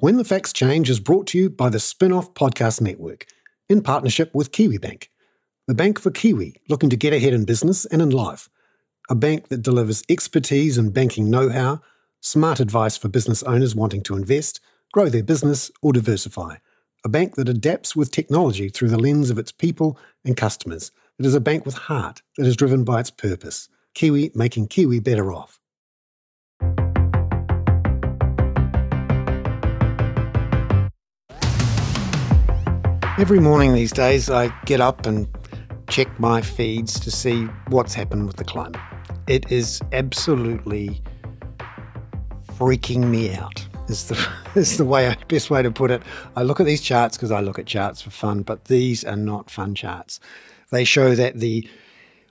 When the Facts Change is brought to you by the Spinoff Podcast Network in partnership with KiwiBank, the bank for Kiwi looking to get ahead in business and in life. A bank that delivers expertise and banking know how, smart advice for business owners wanting to invest, grow their business, or diversify. A bank that adapts with technology through the lens of its people and customers. It is a bank with heart that is driven by its purpose. Kiwi making Kiwi better off. Every morning these days, I get up and check my feeds to see what's happened with the climate. It is absolutely freaking me out. Is the is the way best way to put it. I look at these charts because I look at charts for fun, but these are not fun charts. They show that the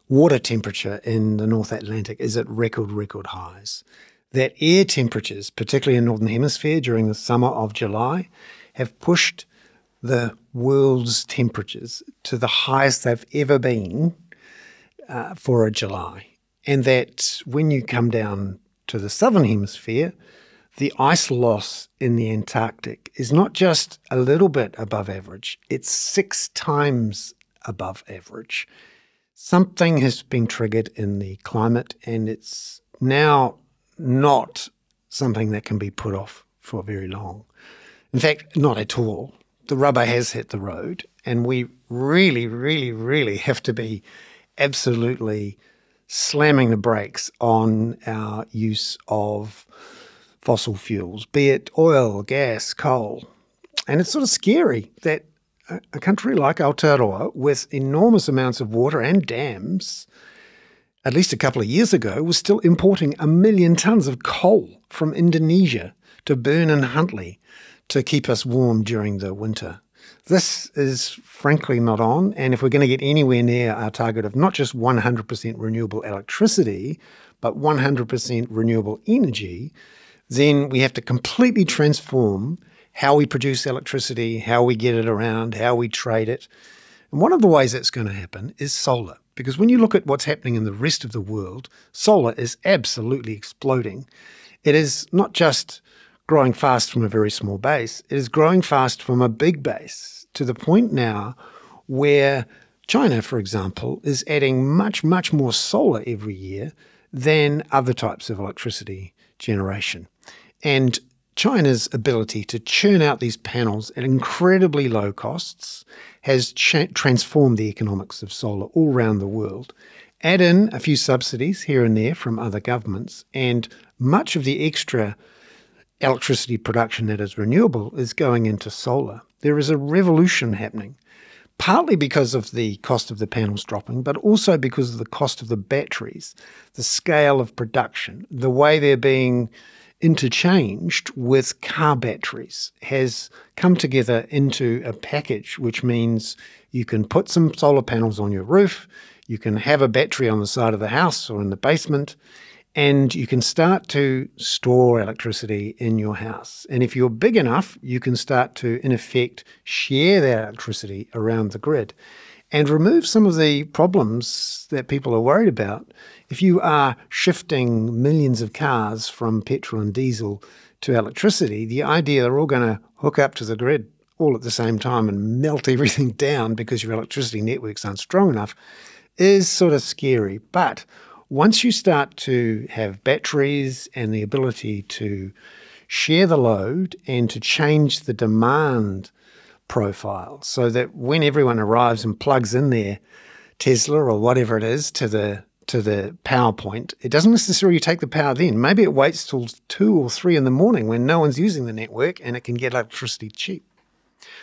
water temperature in the North Atlantic is at record record highs. That air temperatures, particularly in northern hemisphere during the summer of July, have pushed the world's temperatures to the highest they've ever been uh, for a July. And that when you come down to the southern hemisphere, the ice loss in the Antarctic is not just a little bit above average, it's six times above average. Something has been triggered in the climate, and it's now not something that can be put off for very long. In fact, not at all the rubber has hit the road, and we really, really, really have to be absolutely slamming the brakes on our use of fossil fuels, be it oil, gas, coal. And it's sort of scary that a country like Aotearoa, with enormous amounts of water and dams, at least a couple of years ago, was still importing a million tons of coal from Indonesia to burn in Huntly to keep us warm during the winter. This is frankly not on. And if we're going to get anywhere near our target of not just 100% renewable electricity, but 100% renewable energy, then we have to completely transform how we produce electricity, how we get it around, how we trade it. And one of the ways that's going to happen is solar. Because when you look at what's happening in the rest of the world, solar is absolutely exploding. It is not just growing fast from a very small base. It is growing fast from a big base to the point now where China, for example, is adding much, much more solar every year than other types of electricity generation. And China's ability to churn out these panels at incredibly low costs has transformed the economics of solar all around the world. Add in a few subsidies here and there from other governments, and much of the extra electricity production that is renewable is going into solar. There is a revolution happening, partly because of the cost of the panels dropping, but also because of the cost of the batteries, the scale of production, the way they're being interchanged with car batteries has come together into a package, which means you can put some solar panels on your roof, you can have a battery on the side of the house or in the basement, and you can start to store electricity in your house. And if you're big enough, you can start to, in effect, share that electricity around the grid and remove some of the problems that people are worried about. If you are shifting millions of cars from petrol and diesel to electricity, the idea they're all going to hook up to the grid all at the same time and melt everything down because your electricity networks aren't strong enough is sort of scary. But once you start to have batteries and the ability to share the load and to change the demand profile so that when everyone arrives and plugs in their Tesla or whatever it is to the to the power point, it doesn't necessarily take the power then. Maybe it waits till two or three in the morning when no one's using the network and it can get electricity cheap.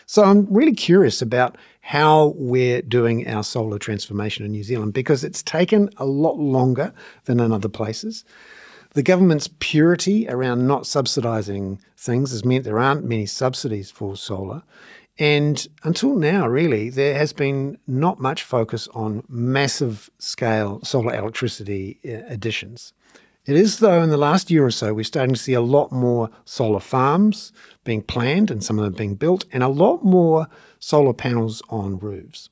So I'm really curious about how we're doing our solar transformation in New Zealand because it's taken a lot longer than in other places. The government's purity around not subsidising things has meant there aren't many subsidies for solar. And until now, really, there has been not much focus on massive scale solar electricity uh, additions. It is, though, in the last year or so, we're starting to see a lot more solar farms being planned and some of them being built, and a lot more solar panels on roofs.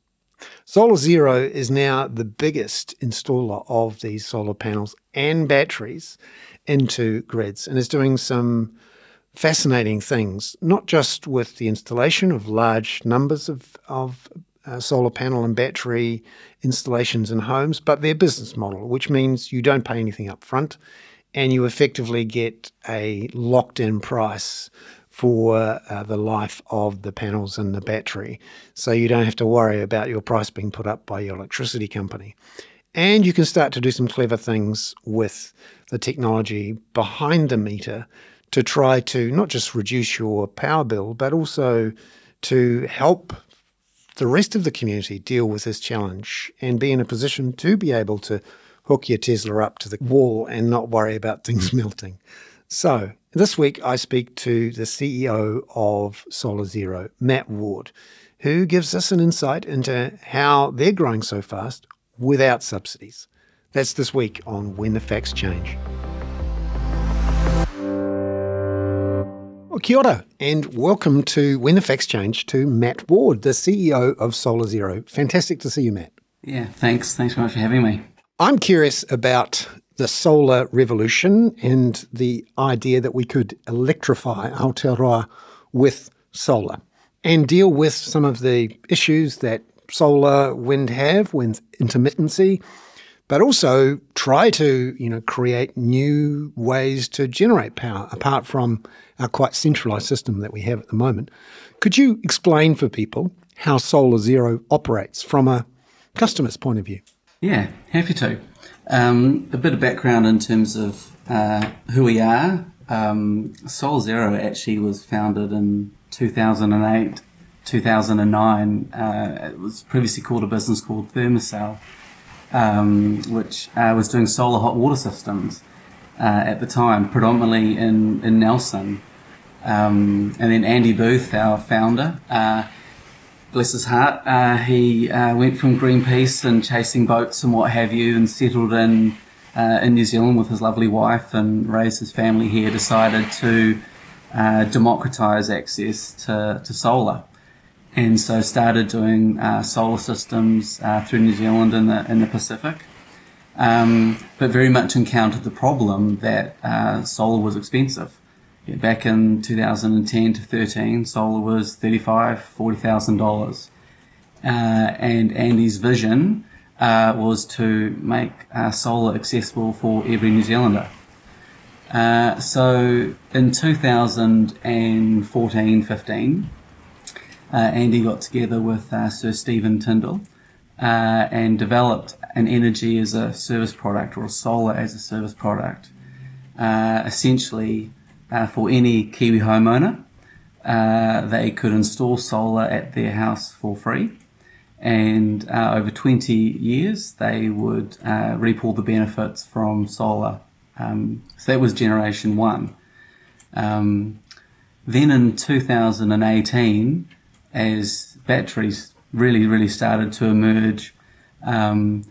Solar Zero is now the biggest installer of these solar panels and batteries into grids and is doing some fascinating things, not just with the installation of large numbers of, of uh, solar panel and battery installations in homes, but their business model, which means you don't pay anything up front and you effectively get a locked in price for uh, the life of the panels and the battery. So you don't have to worry about your price being put up by your electricity company. And you can start to do some clever things with the technology behind the meter to try to not just reduce your power bill, but also to help the rest of the community deal with this challenge and be in a position to be able to hook your Tesla up to the wall and not worry about things melting. So, this week I speak to the CEO of Solar Zero, Matt Ward, who gives us an insight into how they're growing so fast without subsidies. That's this week on When the Facts Change. Well, kia ora, and welcome to When the Facts Change to Matt Ward, the CEO of Solar Zero. Fantastic to see you, Matt. Yeah, thanks. Thanks very much for having me. I'm curious about the solar revolution and the idea that we could electrify Aotearoa with solar and deal with some of the issues that solar wind have with intermittency but also try to you know create new ways to generate power apart from our quite centralized system that we have at the moment. Could you explain for people how Solar Zero operates from a customer's point of view? Yeah, happy to. Um, a bit of background in terms of uh, who we are. Um, Solar Zero actually was founded in 2008, 2009. Uh, it was previously called a business called Thermocell um, which uh, was doing solar hot water systems uh, at the time, predominantly in, in Nelson. Um, and then Andy Booth, our founder, uh, bless his heart, uh, he uh, went from Greenpeace and chasing boats and what have you and settled in uh, in New Zealand with his lovely wife and raised his family here, decided to democratise access to, to solar and so started doing uh, solar systems uh, through New Zealand and the in the Pacific. Um, but very much encountered the problem that uh, solar was expensive. Yeah, back in 2010 to 13, solar was thirty-five, forty thousand dollars, uh, and Andy's vision uh, was to make uh, solar accessible for every New Zealander. so in 2014, 15 uh, Andy got together with uh, Sir Stephen Tindall uh, and developed an energy as a service product or a solar as a service product, essentially for any Kiwi homeowner. they could install solar at their house for free and uh, over 20 years they would uh, reap all the benefits from solar. Um, so that was generation one. Um, then in 2018, as batteries really, really started to emerge, um,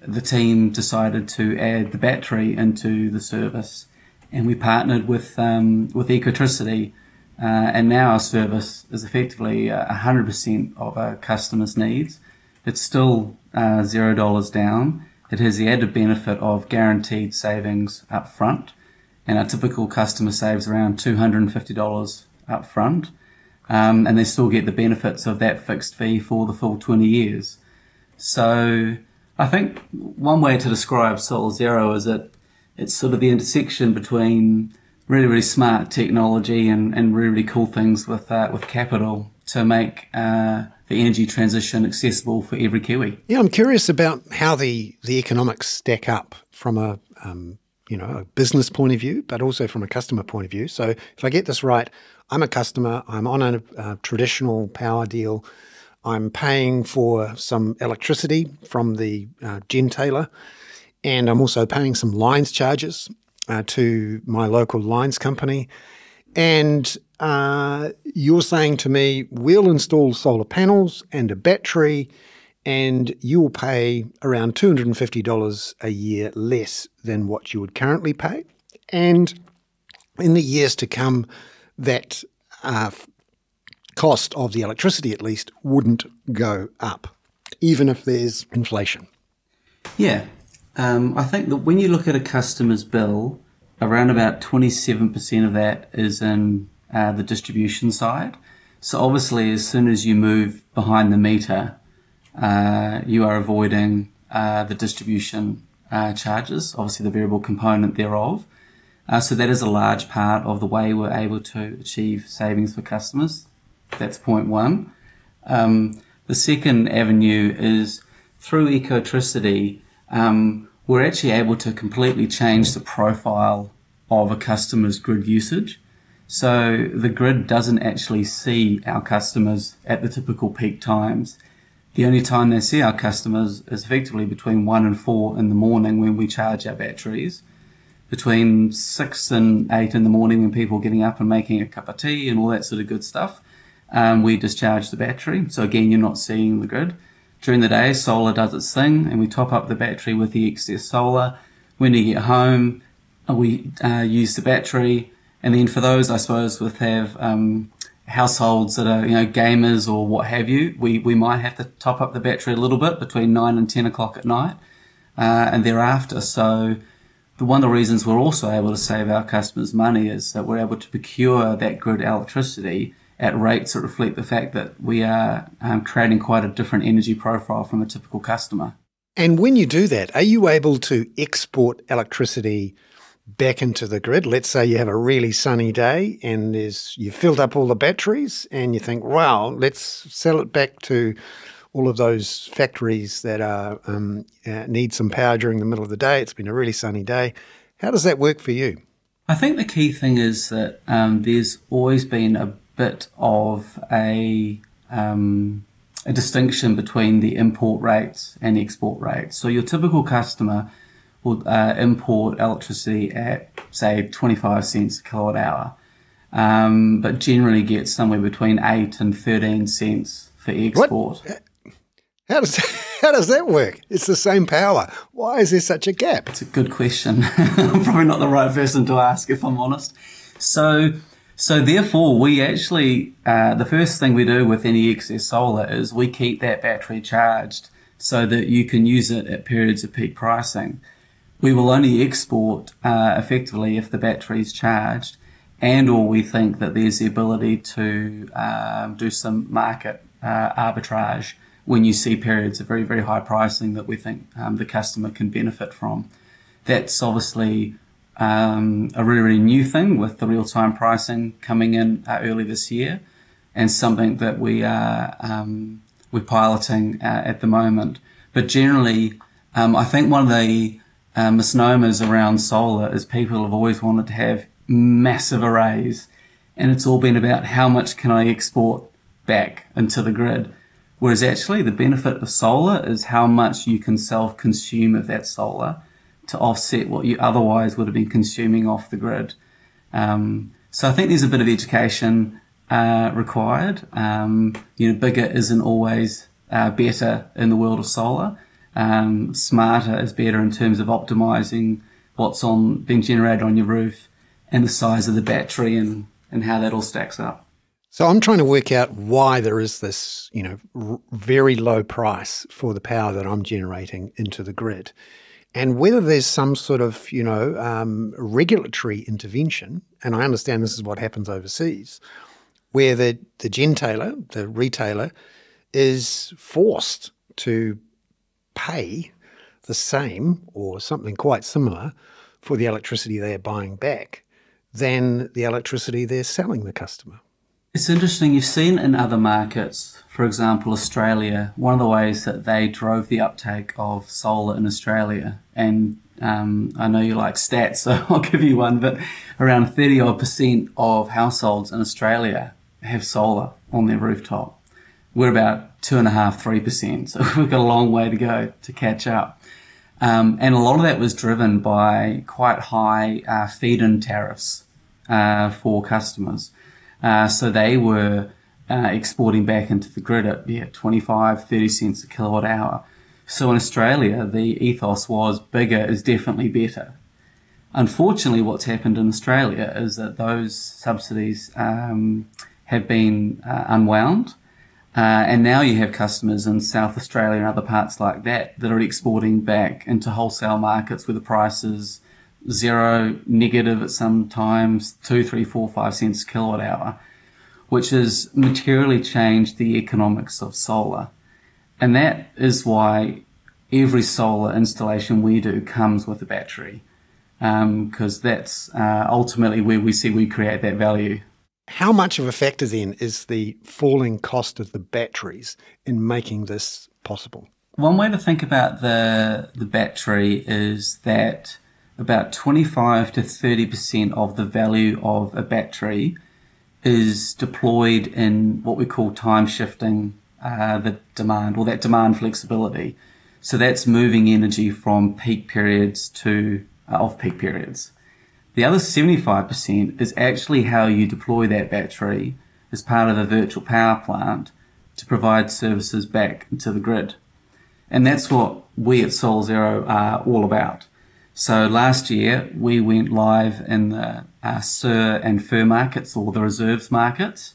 the team decided to add the battery into the service, and we partnered with um, with Ecotricity, uh, and now our service is effectively hundred percent of our customers' needs. It's still uh, zero dollars down. It has the added benefit of guaranteed savings up front, and our typical customer saves around two hundred and fifty dollars up front um, and they still get the benefits of that fixed fee for the full 20 years. So I think one way to describe Solar Zero is that it's sort of the intersection between really, really smart technology and, and really, really cool things with, uh, with capital to make uh, the energy transition accessible for every Kiwi. Yeah, I'm curious about how the, the economics stack up from a um, you know a business point of view, but also from a customer point of view. So if I get this right, I'm a customer. I'm on a, a traditional power deal. I'm paying for some electricity from the uh, gentailer, and I'm also paying some lines charges uh, to my local lines company. And uh, you're saying to me, we'll install solar panels and a battery, and you will pay around $250 a year less than what you would currently pay. And in the years to come, that uh, cost of the electricity, at least, wouldn't go up, even if there's inflation. Yeah. Um, I think that when you look at a customer's bill, around about 27% of that is in uh, the distribution side. So obviously, as soon as you move behind the meter, uh, you are avoiding uh, the distribution uh, charges, obviously the variable component thereof. Uh, so that is a large part of the way we're able to achieve savings for customers. That's point one. Um, the second avenue is through Ecotricity, um, we're actually able to completely change the profile of a customer's grid usage. So the grid doesn't actually see our customers at the typical peak times. The only time they see our customers is effectively between one and four in the morning when we charge our batteries. Between six and eight in the morning when people are getting up and making a cup of tea and all that sort of good stuff, um, we discharge the battery. So again, you're not seeing the grid. During the day, solar does its thing and we top up the battery with the excess solar. When you get home, we uh, use the battery and then for those, I suppose, with have um, households that are you know gamers or what have you, we we might have to top up the battery a little bit between nine and ten o'clock at night, uh, and thereafter. So. The one of the reasons we're also able to save our customers money is that we're able to procure that grid electricity at rates that reflect the fact that we are um, creating quite a different energy profile from a typical customer. And when you do that, are you able to export electricity back into the grid. Let's say you have a really sunny day and there's you filled up all the batteries and you think, wow, let's sell it back to all of those factories that are um, uh, need some power during the middle of the day. It's been a really sunny day. How does that work for you? I think the key thing is that um, there's always been a bit of a um, a distinction between the import rates and the export rates. So your typical customer will uh, import electricity at, say, 25 cents a kilowatt hour, um, but generally get somewhere between 8 and 13 cents for export. What? How does, how does that work? It's the same power. Why is there such a gap? It's a good question. I'm probably not the right person to ask, if I'm honest. So, so therefore, we actually, uh, the first thing we do with any excess solar is we keep that battery charged so that you can use it at periods of peak pricing we will only export uh, effectively if the battery is charged and or we think that there's the ability to um, do some market uh, arbitrage when you see periods of very, very high pricing that we think um, the customer can benefit from. That's obviously um, a really, really new thing with the real-time pricing coming in uh, early this year and something that we are um, we're piloting uh, at the moment. But generally, um, I think one of the uh, misnomers around solar is people have always wanted to have massive arrays and it's all been about how much can I export back into the grid. Whereas actually the benefit of solar is how much you can self-consume of that solar to offset what you otherwise would have been consuming off the grid. Um, so I think there's a bit of education uh, required. Um, you know, bigger isn't always uh, better in the world of solar um, smarter is better in terms of optimizing what's on being generated on your roof and the size of the battery and, and how that all stacks up. So I'm trying to work out why there is this, you know, very low price for the power that I'm generating into the grid, and whether there's some sort of, you know, um, regulatory intervention. And I understand this is what happens overseas, where the the gentailer, the retailer, is forced to pay the same or something quite similar for the electricity they're buying back than the electricity they're selling the customer. It's interesting. You've seen in other markets, for example, Australia, one of the ways that they drove the uptake of solar in Australia, and um, I know you like stats, so I'll give you one, but around 30 odd percent of households in Australia have solar on their rooftop. We're about two and a half, three percent. So we've got a long way to go to catch up. Um, and a lot of that was driven by quite high uh, feed-in tariffs uh, for customers. Uh, so they were uh, exporting back into the grid at yeah, 25, 30 cents a kilowatt hour. So in Australia, the ethos was bigger is definitely better. Unfortunately, what's happened in Australia is that those subsidies um, have been uh, unwound. Uh, and now you have customers in South Australia and other parts like that that are exporting back into wholesale markets where the prices zero, negative at some times, two, three, four, five cents kilowatt hour, which has materially changed the economics of solar. And that is why every solar installation we do comes with a battery, because um, that's uh, ultimately where we see we create that value. How much of a factor then is the falling cost of the batteries in making this possible? One way to think about the the battery is that about 25 to 30% of the value of a battery is deployed in what we call time shifting uh, the demand or that demand flexibility. So that's moving energy from peak periods to uh, off peak periods. The other 75% is actually how you deploy that battery as part of a virtual power plant to provide services back into the grid. And that's what we at Solar Zero are all about. So last year we went live in the uh, SIR and FIR markets or the reserves markets.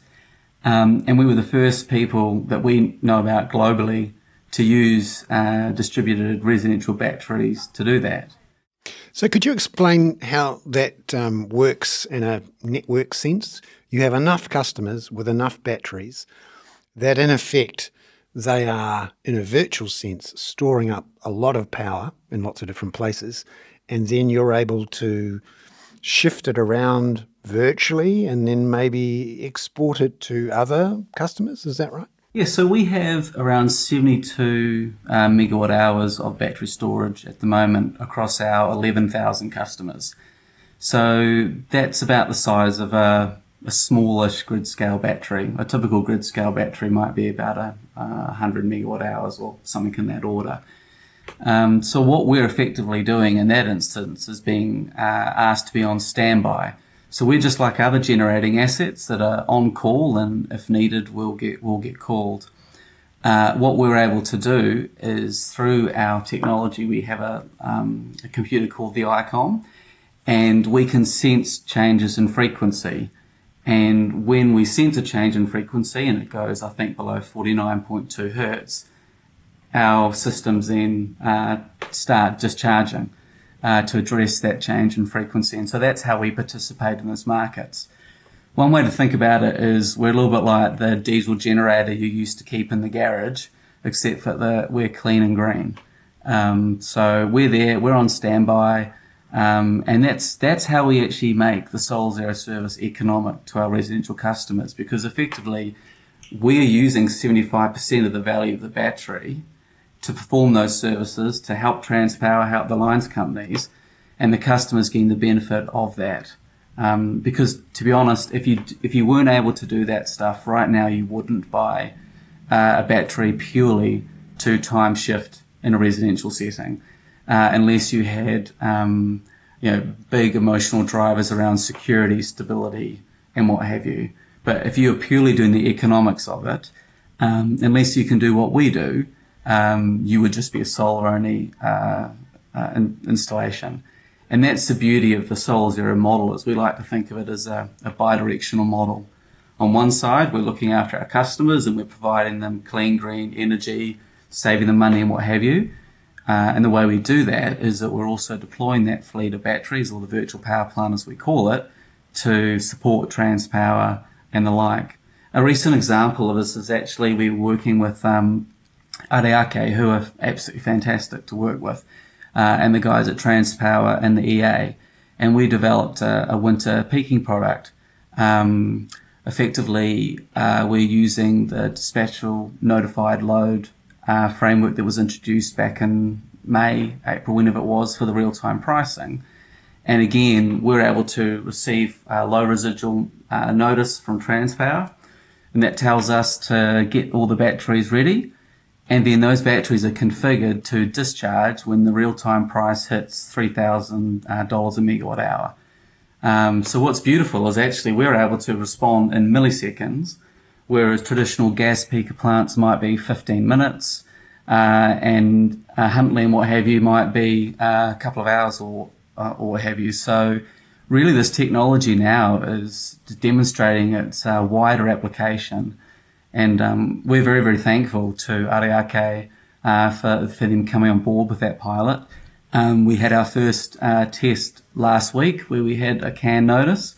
Um, and we were the first people that we know about globally to use uh, distributed residential batteries to do that. So, could you explain how that um, works in a network sense? You have enough customers with enough batteries that, in effect, they are, in a virtual sense, storing up a lot of power in lots of different places and then you're able to shift it around virtually and then maybe export it to other customers. Is that right? Yeah, so we have around 72 uh, megawatt hours of battery storage at the moment across our 11,000 customers. So that's about the size of a, a smallish grid scale battery. A typical grid scale battery might be about a, a 100 megawatt hours or something in that order. Um, so what we're effectively doing in that instance is being uh, asked to be on standby. So we're just like other generating assets that are on call, and if needed, we'll get we'll get called. Uh, what we're able to do is through our technology, we have a, um, a computer called the ICOM, and we can sense changes in frequency. And when we sense a change in frequency, and it goes, I think, below 49.2 hertz, our systems then uh, start discharging uh, to address that change in frequency. And so that's how we participate in those markets. One way to think about it is we're a little bit like the diesel generator you used to keep in the garage, except for the we're clean and green. Um, so we're there, we're on standby, um, and that's that's how we actually make the zero service economic to our residential customers because effectively we're using 75% of the value of the battery to perform those services to help Transpower, help the lines companies, and the customers getting the benefit of that. Um, because to be honest, if you if you weren't able to do that stuff right now, you wouldn't buy uh, a battery purely to time shift in a residential setting, uh, unless you had um, you know big emotional drivers around security, stability, and what have you. But if you're purely doing the economics of it, um, unless you can do what we do, um, you would just be a solar only uh, uh, in, installation. And that's the beauty of the Solar Zero model is we like to think of it as a, a bi-directional model. On one side, we're looking after our customers and we're providing them clean, green energy, saving them money and what have you. Uh, and the way we do that is that we're also deploying that fleet of batteries or the virtual power plant as we call it to support Transpower and the like. A recent example of this is actually we were working with um, Ara Ake, who are absolutely fantastic to work with, uh, and the guys at Transpower and the EA. And we developed a, a winter peaking product. Um, effectively, uh, we're using the dispatchable notified load uh, framework that was introduced back in May, April, whenever it was, for the real time pricing. And again, we're able to receive a low residual uh, notice from Transpower, and that tells us to get all the batteries ready and then those batteries are configured to discharge when the real-time price hits $3,000 uh, a megawatt hour. Um, so what's beautiful is actually we're able to respond in milliseconds, whereas traditional gas peaker plants might be 15 minutes, uh, and uh, Huntly and what have you might be uh, a couple of hours or uh, or have you. So really, this technology now is demonstrating its uh, wider application and um, we're very, very thankful to Ara Ake uh, for, for them coming on board with that pilot. Um, we had our first uh, test last week where we had a CAN notice,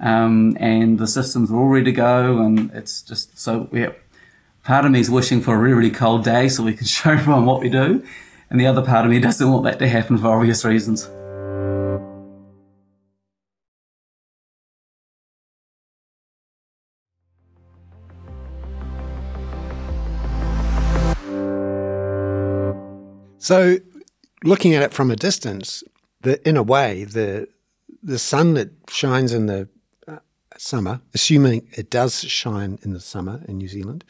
um, and the systems are all ready to go. And it's just so yeah. Part of me is wishing for a really, really cold day so we can show everyone what we do, and the other part of me doesn't want that to happen for obvious reasons. So, looking at it from a distance, the in a way the the sun that shines in the uh, summer, assuming it does shine in the summer in New Zealand,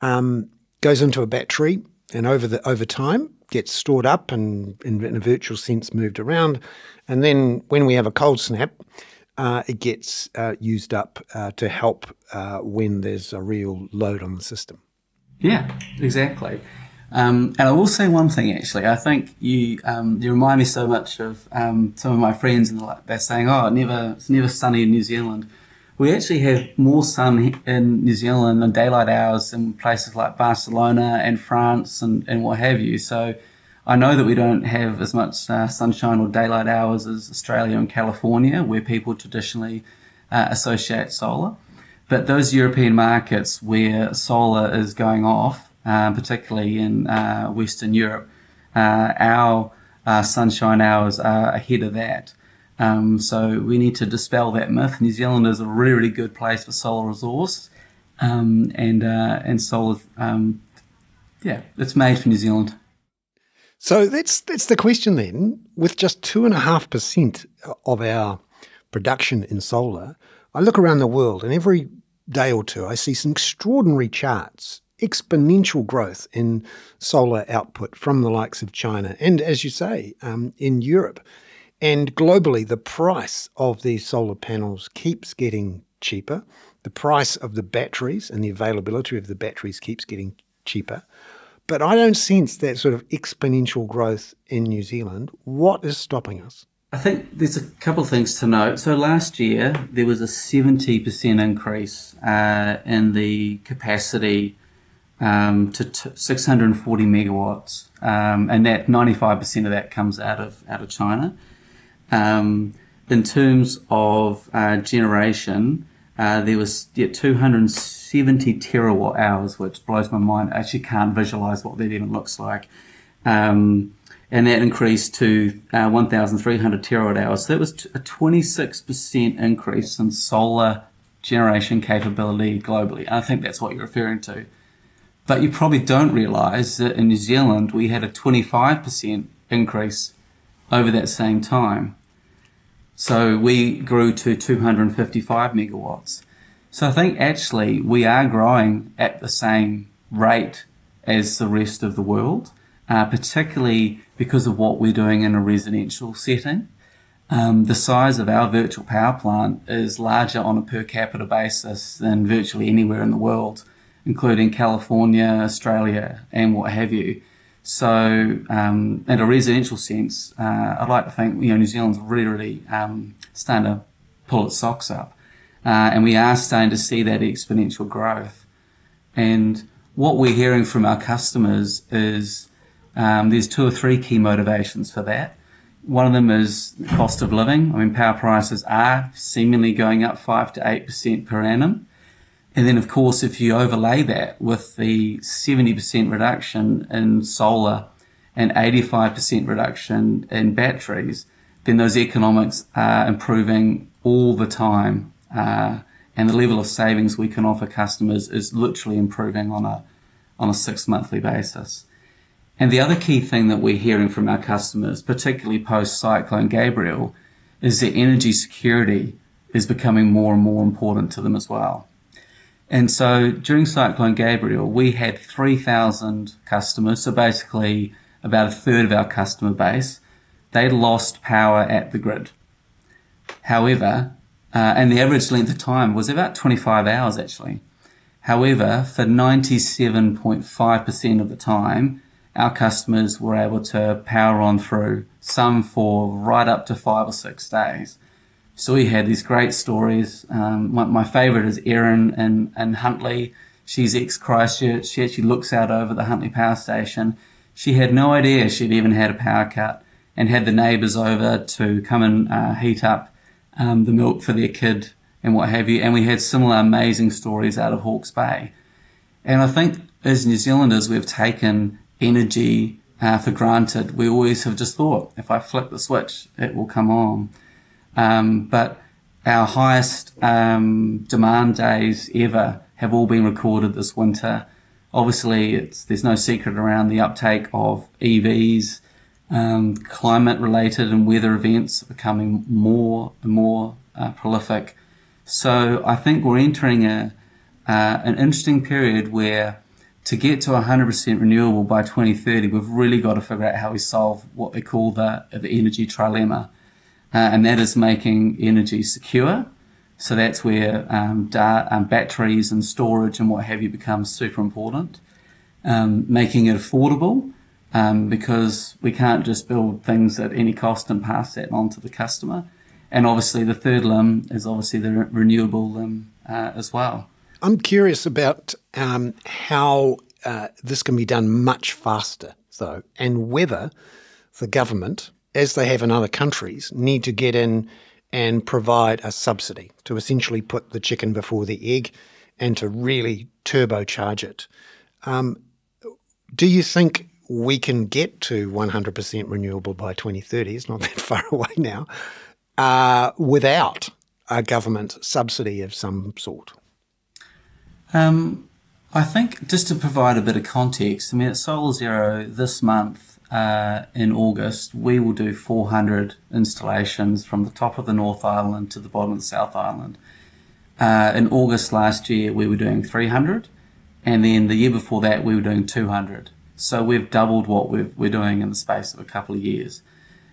um, goes into a battery, and over the over time gets stored up and, in, in a virtual sense, moved around, and then when we have a cold snap. Uh, it gets uh, used up uh, to help uh, when there's a real load on the system. Yeah, exactly. Um, and I will say one thing actually. I think you um, you remind me so much of um, some of my friends, and they're saying, "Oh, never it's never sunny in New Zealand." We actually have more sun in New Zealand and daylight hours in places like Barcelona and France and, and what have you. So I know that we don't have as much uh, sunshine or daylight hours as Australia and California, where people traditionally uh, associate solar. But those European markets where solar is going off, uh, particularly in uh, Western Europe, uh, our uh, sunshine hours are ahead of that. Um, so we need to dispel that myth. New Zealand is a really, really good place for solar resource, um, and and solar, um, yeah, it's made for New Zealand. So that's that's the question then. With just two and a half percent of our production in solar, I look around the world, and every day or two, I see some extraordinary charts exponential growth in solar output from the likes of China and, as you say, um, in Europe. And globally, the price of these solar panels keeps getting cheaper. The price of the batteries and the availability of the batteries keeps getting cheaper. But I don't sense that sort of exponential growth in New Zealand. What is stopping us? I think there's a couple of things to note. So last year, there was a 70% increase uh, in the capacity um, to t- 640 megawatts, um, and that 95% of that comes out of out of China. Um, in terms of uh, generation, uh, there was yeah, 270 terawatt hours, which blows my mind. I actually can't visualize what that even looks like. Um, and that increased to uh, 1,300 terawatt hours. So that was a 26% increase in solar generation capability globally. I think that's what you're referring to. But you probably don't realize that in New Zealand, we had a 25% increase over that same time. So we grew to 255 megawatts. So I think actually we are growing at the same rate as the rest of the world, uh, particularly because of what we're doing in a residential setting. Um, the size of our virtual power plant is larger on a per capita basis than virtually anywhere in the world including California, Australia, and what have you. So, um, in a residential sense, uh, I'd like to think you know New Zealand's really, really um, starting to pull its socks up, uh, and we are starting to see that exponential growth. And what we're hearing from our customers is um, there's two or three key motivations for that. One of them is cost of living. I mean, power prices are seemingly going up five to eight percent per annum. And then, of course, if you overlay that with the 70% reduction in solar and 85% reduction in batteries, then those economics are improving all the time. Uh, and the level of savings we can offer customers is literally improving on a, on a six monthly basis. And the other key thing that we're hearing from our customers, particularly post Cyclone Gabrielle, is that energy security is becoming more and more important to them as well. And so during Cyclone Gabrielle, we had 3,000 customers, so basically about a third of our customer base. They lost power at the grid. However, uh, and the average length of time was about 25 hours actually. However, for 97.5% of the time, our customers were able to power on through, some for right up to five or six days. So we had these great stories. Um, my, my favorite is Erin and, and Huntly. She's ex Christchurch. She actually looks out over the Huntly power station. She had no idea she'd even had a power cut. and had the neighbours over to come and uh, heat up um, the milk for their kid and what have you. And we had similar amazing stories out of Hawke's Bay. And I think as New Zealanders, we've taken energy uh, for granted. We always have just thought, if I flick the switch, it will come on. Um, but our highest um, demand days ever have all been recorded this winter. Obviously, it's, there's no secret around the uptake of EVs. Um, climate related and weather events are becoming more and more uh, prolific. So I think we're entering a, uh, an interesting period where to get to 100% renewable by 2030, we've really got to figure out how we solve what we call the, the energy trilemma. Uh, and that is making energy secure. So that's where um, da- um, batteries and storage and what have you becomes super important. Um, making it affordable um, because we can't just build things at any cost and pass that on to the customer. And obviously, the third limb is obviously the re- renewable limb uh, as well. I'm curious about um, how uh, this can be done much faster, though, and whether the government, as they have in other countries, need to get in and provide a subsidy to essentially put the chicken before the egg and to really turbocharge it. Um, do you think we can get to 100% renewable by 2030? It's not that far away now, uh, without a government subsidy of some sort. Um, I think just to provide a bit of context, I mean, at Solar Zero this month uh, in August, we will do 400 installations from the top of the North Island to the bottom of the South Island. Uh, in August last year, we were doing 300, and then the year before that, we were doing 200. So we've doubled what we are doing in the space of a couple of years.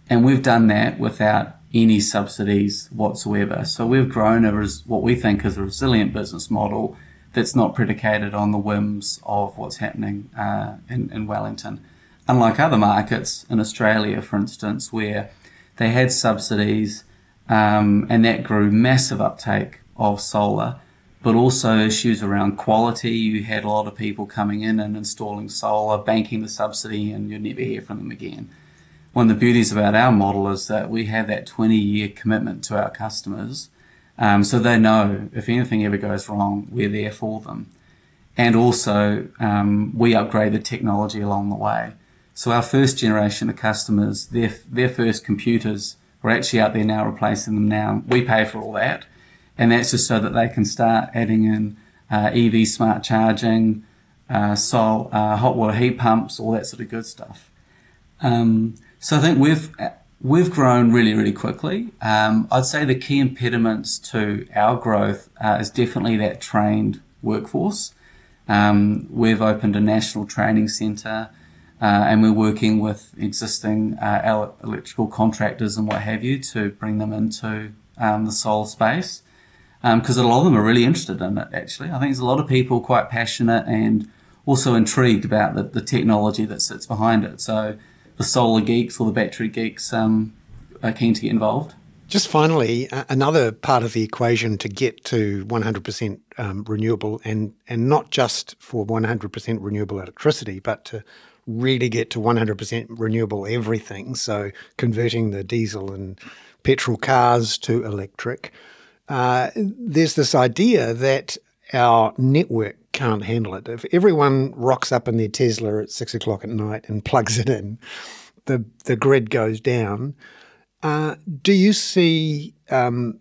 And we've done that without any subsidies whatsoever. So we've grown a res- what we think is a resilient business model that's not predicated on the whims of what's happening uh, in, in Wellington. Unlike other markets in Australia, for instance, where they had subsidies um, and that grew massive uptake of solar, but also issues around quality. You had a lot of people coming in and installing solar, banking the subsidy, and you'd never hear from them again. One of the beauties about our model is that we have that 20 year commitment to our customers um, so they know if anything ever goes wrong, we're there for them. And also, um, we upgrade the technology along the way. So our first generation of customers, their, their first computers, we're actually out there now replacing them now. We pay for all that. And that's just so that they can start adding in uh, EV smart charging, uh, sol, uh, hot water heat pumps, all that sort of good stuff. Um, so I think we've We've grown really, really quickly. Um, I'd say the key impediments to our growth uh, is definitely that trained workforce. Um, we've opened a national training centre uh, and we're working with existing uh, electrical contractors and what have you to bring them into um, the solar space because um, a lot of them are really interested in it actually. I think there's a lot of people quite passionate and also intrigued about the, the technology that sits behind it. So the solar geeks or the battery geeks um, are keen to get involved. Just finally, another part of the equation to get to 100% um, renewable and, and not just for 100% renewable electricity, but to really get to 100% renewable everything. So converting the diesel and petrol cars to electric. Uh, there's this idea that our network can't handle it. If everyone rocks up in their Tesla at six o'clock at night and plugs it in, the the grid goes down. Uh, do you see um,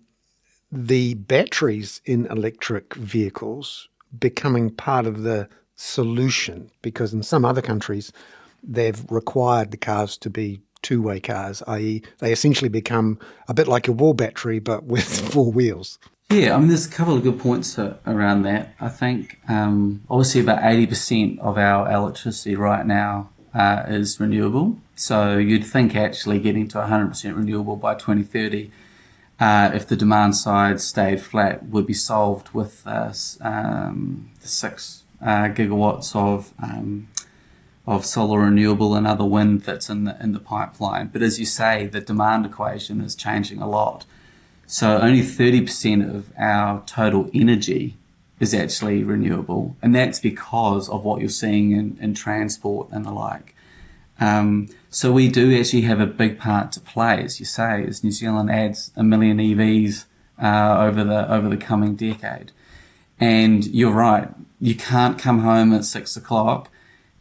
the batteries in electric vehicles becoming part of the solution? Because in some other countries, they've required the cars to be two way cars, i.e., they essentially become a bit like a wall battery but with four wheels. Yeah, I mean, there's a couple of good points around that. I think um, obviously about 80% of our electricity right now uh, is renewable. So you'd think actually getting to 100% renewable by 2030, uh, if the demand side stayed flat, would be solved with uh, um, six uh, gigawatts of um, of solar renewable and other wind that's in the in the pipeline. But as you say, the demand equation is changing a lot. So only 30% of our total energy is actually renewable. And that's because of what you're seeing in, in transport and the like. Um, so we do actually have a big part to play, as you say, as New Zealand adds a million EVs uh, over the over the coming decade. And you're right, you can't come home at six o'clock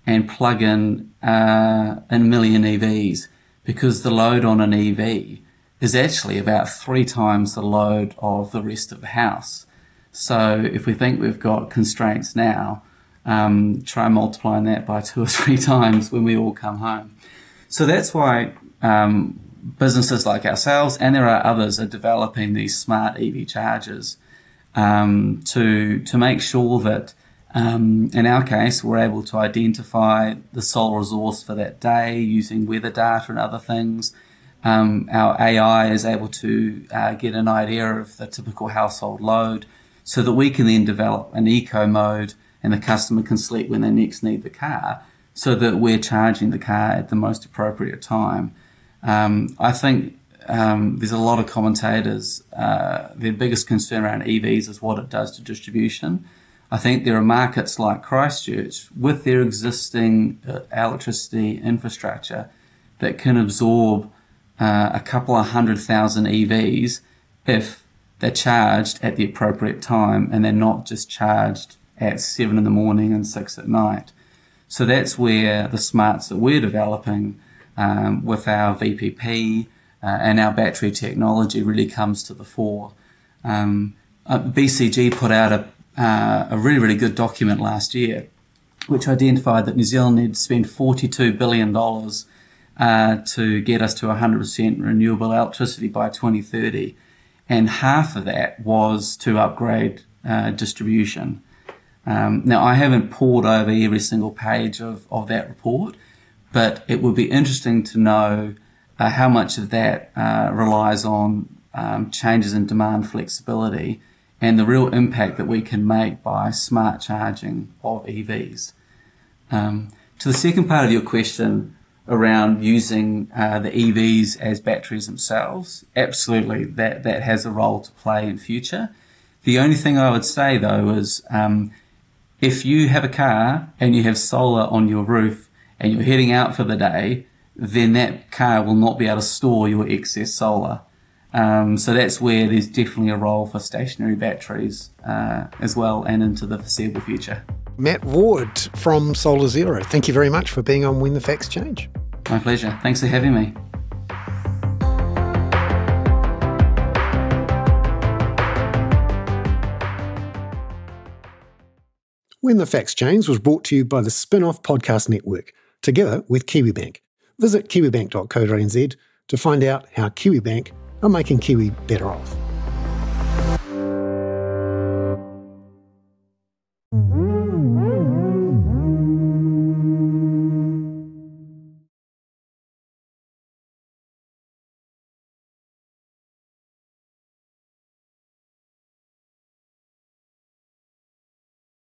and plug in uh, a million EVs because the load on an EV is actually about three times the load of the rest of the house. So if we think we've got constraints now, um, try multiplying that by two or three times when we all come home. So that's why um, businesses like ourselves, and there are others, are developing these smart EV chargers um, to to make sure that um, in our case, we're able to identify the solar resource for that day using weather data and other things. Um, our AI is able to uh, get an idea of the typical household load so that we can then develop an eco mode and the customer can select when they next need the car so that we're charging the car at the most appropriate time. Um, I think um, there's a lot of commentators, uh, their biggest concern around EVs is what it does to distribution. I think there are markets like Christchurch with their existing uh, electricity infrastructure that can absorb uh, a couple of hundred thousand EVs if they're charged at the appropriate time and they're not just charged at seven in the morning and six at night. So that's where the smarts that we're developing um, with our VPP uh, and our battery technology really comes to the fore. Um, uh, BCG put out a uh, a really, really good document last year, which identified that New Zealand needed to spend $42 billion uh, to get us to 100% renewable electricity by 2030. And half of that was to upgrade uh, distribution. Um, now, I haven't poured over every single page of, of that report, but it would be interesting to know uh, how much of that uh, relies on um, changes in demand flexibility and the real impact that we can make by smart charging of EVs. Um, to the second part of your question around using uh, the EVs as batteries themselves, absolutely, that, that has a role to play in future. The only thing I would say though is um, if you have a car and you have solar on your roof and you're heading out for the day, then that car will not be able to store your excess solar. Um, so that's where there's definitely a role for stationary batteries uh, as well and into the foreseeable future. Matt Ward from Solar Zero, thank you very much for being on When the Facts Change. My pleasure. Thanks for having me. When the Facts Change was brought to you by the Spinoff Podcast Network, together with KiwiBank. Visit kiwibank.co.nz to find out how KiwiBank are making Kiwi better off.